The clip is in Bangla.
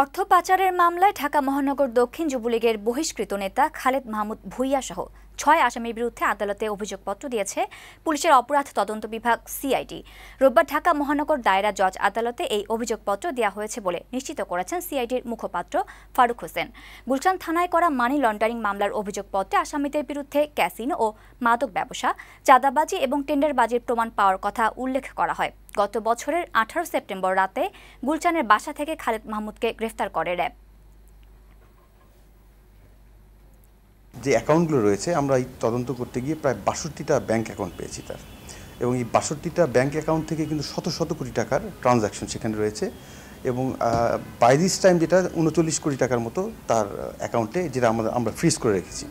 অর্থ পাচারের মামলায় ঢাকা মহানগর দক্ষিণ যুবলীগের বহিষ্কৃত নেতা খালেদ মাহমুদ ভুইয়া সহ ছয় আসামির বিরুদ্ধে আদালতে অভিযোগপত্র দিয়েছে পুলিশের অপরাধ তদন্ত বিভাগ সিআইডি। রোববার ঢাকা মহানগর দায়রা জজ আদালতে এই অভিযোগপত্র দেওয়া হয়েছে বলে নিশ্চিত করেছেন সিআইডির মুখপাত্র ফারুক হোসেন। গুলশান থানায় করা মানি লন্ডারিং মামলার অভিযোগপত্রে আসামিদের বিরুদ্ধে ক্যাসিনো ও মাদক ব্যবসা, চাঁদাবাজি এবং টেন্ডারবাজির প্রমাণ পাওয়ার কথা উল্লেখ করা হয়। গত বছরের আঠারো সেপ্টেম্বর রাতে গুলচানের বাসা থেকে খালেদ মাহমুদকে গ্রেফতার করে র্যাব। যে অ্যাকাউন্টগুলো রয়েছে, আমরা এই তদন্ত করতে গিয়ে প্রায় বাষট্টিটা ব্যাংক অ্যাকাউন্ট পেয়েছি তার। এবং এই বাষট্টিটা ব্যাংক অ্যাকাউন্ট থেকে কিন্তু শত শত কোটি টাকার ট্রানজ্যাকশন সেখানে রয়েছে এবং বাই দিস টাইম যেটা উনচল্লিশ কোটি টাকার মতো তার অ্যাকাউন্টে, যেটা আমরা আমরা ফ্রিজ করে রেখেছি।